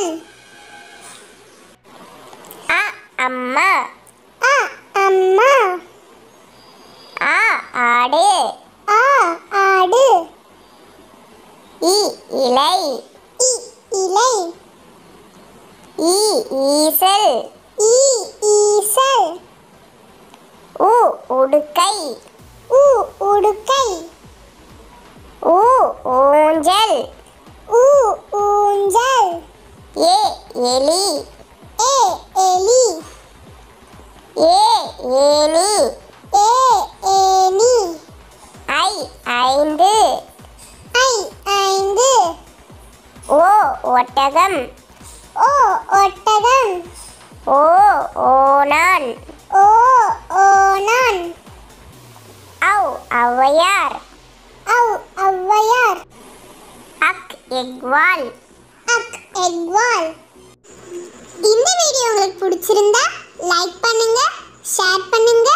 எழுத்துக்கள் அ அம்மா. அ அம்மா. ஆ ஆடு. ஆ ஆடு. இ இலை. இ இலை. ஈ ஈசல். ஈ ஈசல். உ உடுக்கை. உ உடுக்கை. எலி. ஏ எலி. ஏ ஏனி ஏ ஏனி ஐ ஐந்து. ஐ ஐந்து. ஓ ஒட்டகம். ஓ ஒட்டகம். ஓ ஓனான் ஓ ஓனான் ஔ ஔவையார். ஔ ஔவையார். அக் எக்வால். அக் எக்வால். பிடிச்சிருந்தா லைக் பண்ணுங்க ஷேர் பண்ணுங்க.